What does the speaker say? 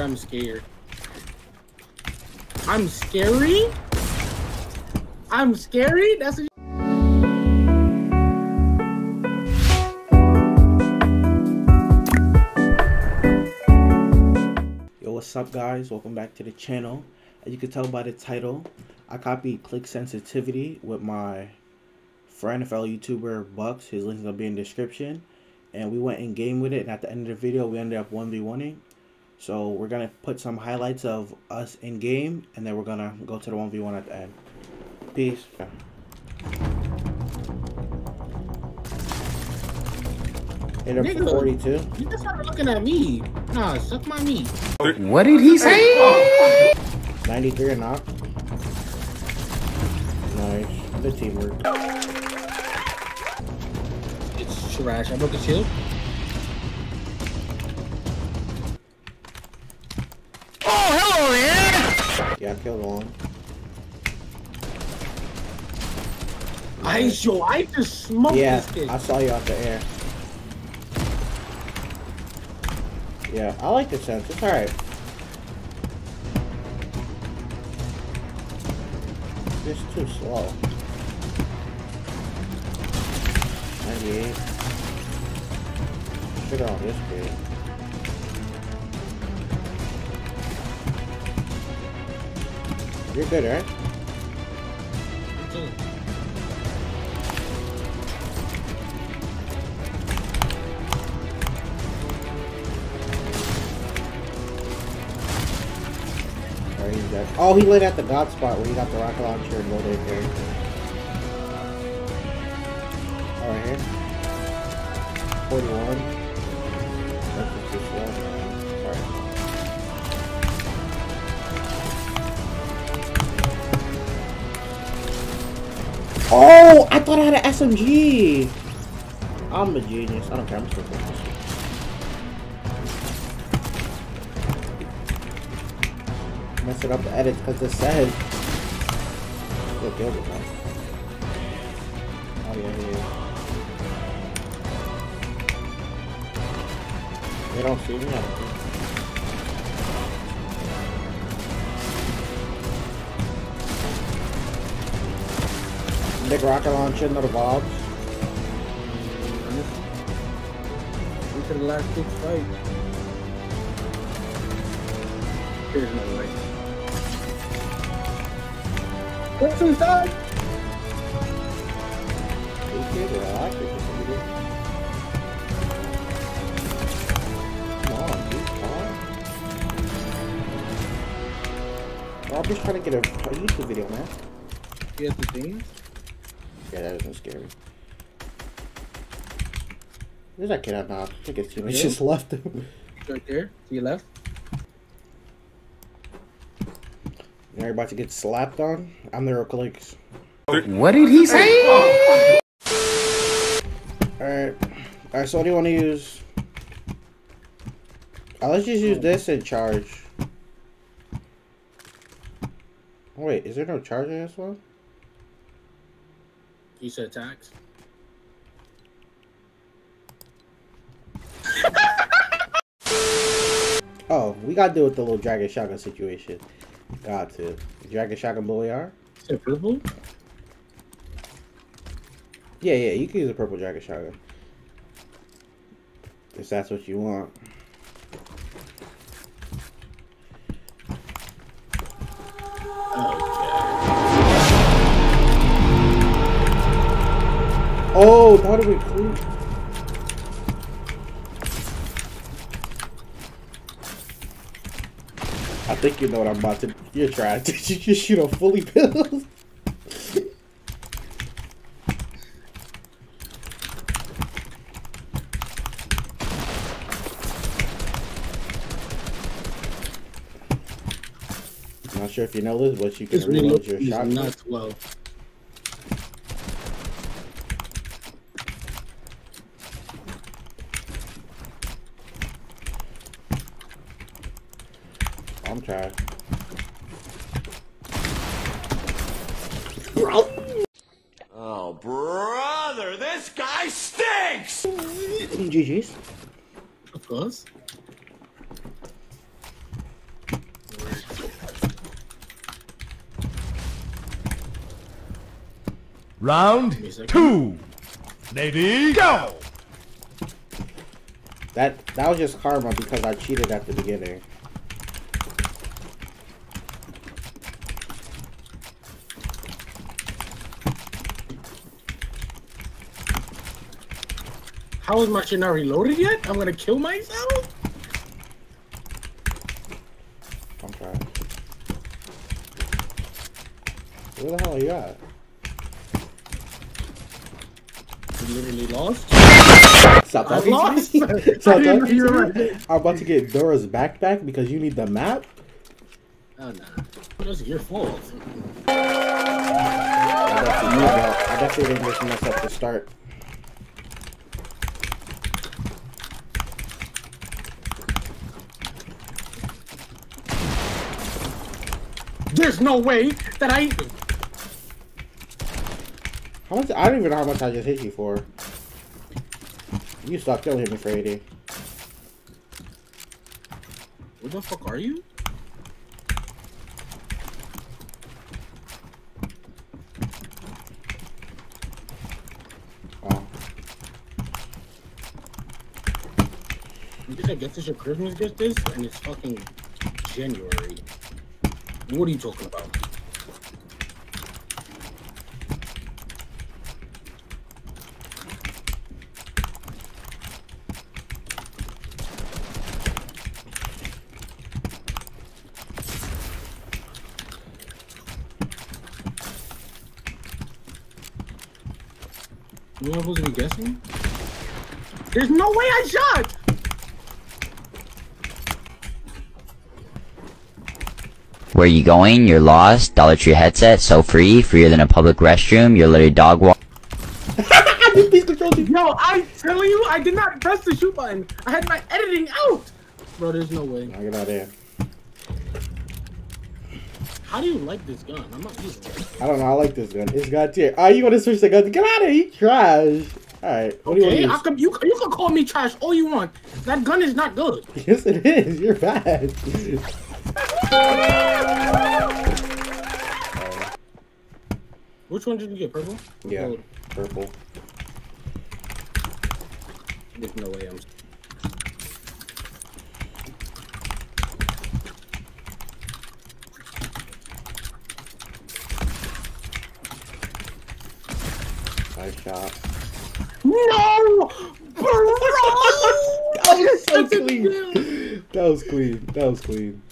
I'm scared. I'm scary? I'm scary? That's what Yo, what's up guys? Welcome back to the channel. As you can tell by the title, I copied Clix sensitivity with my friend, fellow YouTuber Bucks. His link gonna be in the description. And we went in game with it, and at the end of the video, we ended up 1v1ing. So we're gonna put some highlights of us in game, and then we're gonna go to the 1v1 at the end. Peace. Hit him for Nigga. 42. you just started looking at me. Nah, suck my meat. What did he say? 93 and knock. Nice. Good teamwork. It's trash. I broke the shield. Yeah, I killed one. I yo, I just smoked Yeah, this kid. I saw you out the air. Yeah, I like the sense. It's alright. Just too slow. 98. Shit on this kid. You're good, right? Oh, he lit at the god spot where he got the rocket launcher and loaded it there. Oh, right here. 41. Oh, I thought I had an SMG. I'm a genius. I don't care. I'm still playing up the edits because it though. Oh yeah. yeah. They don't see me. Big rocket launcher, not a Bob's. Into the last six fight. There's no way. What's inside? Okay, I think it's gonna be good. Come on, dude, come on. I'm just trying to get a, a YouTube video, man. You have the things? Yeah, that isn't scary. There's that kid out now. I think his teammates Yeah. just left him. Right there. To your left. Now you're about to get slapped on. I'm the Rokalix. What did he say? Alright. Alright, so what do you want to use? Uh, let's just use this and charge. Wait, is there no charge in this one? You said attacks. Oh, we gotta deal with the little dragon shotgun situation. Got to. Dragon shotgun AR? You said purple? Yeah, yeah, you can use a purple dragon shotgun. If that's what you want. Oh, how do we clue? I think you know what I'm about to. You're trying. to you just shoot a fully built? Not sure if you know this, but you can reload your shotgun. not well. I'm tired. Bro. Oh, brother, this guy stinks! GG's. Of course. Round two. Navy, go! That that was just karma because I cheated at the beginning. How is my shit not reloaded yet? I'm gonna kill myself? I'm trying. Where the hell are you at? You literally lost? Stop I talking lost? I Stop didn't know talking you to were me. right. I'm about to get Dora's backpack because you need the map. Oh, nah. That's your fault. I definitely, I definitely didn't just mess up the start. There's no way that I. How much? I don't even know how much I just hit you for. You suck. Don't hit me for 80. Where the fuck are you? Oh. You think I get this your Christmas gift this? And it's fucking January. What are you talking about? You am I supposed to be guessing? There's no way I shot! Where you going? You're lost. Dollar Tree headset, so free, freer than a public restroom. You're literally dog walk. These controls. you- Yo, I tell you, I did not press the shoot button. I had my editing out. Bro, there's no way. Now get out of there. How do you like this gun? I'm not using it. I don't know. I like this gun. It's got tier. Oh, you want to switch the gun? Get out of here. You trash. All right. What do you Okay, I want can, you, you can call me trash all you want. That gun is not good. Yes, it is. You're bad. Which one did you get? Purple? Yeah. Oh, Purple. there's no way I'm. Nice shot. No! Bro! That was clean. That was clean. That was clean.